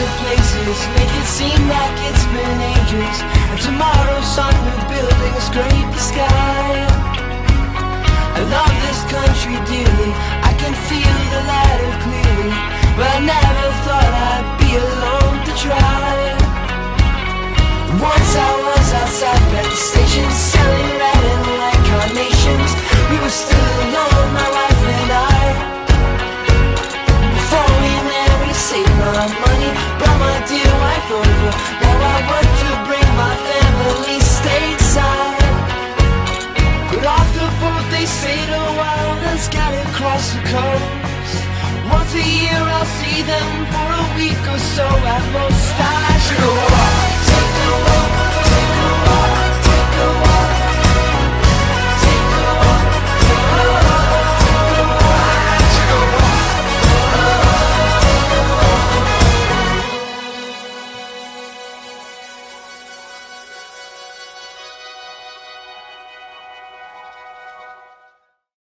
of places make it seem like it's been ages. And tomorrow's sun will building a scrape the sky. I love this country dearly. I can feel the ladder clearly, but I never thought I'd be alone to try. Once I was outside the station Once a year I'll see them for a week or so at most.